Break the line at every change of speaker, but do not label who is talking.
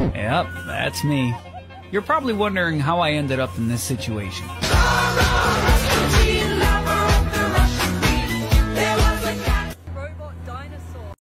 Yep, that's me. You're probably wondering how I ended up in this situation.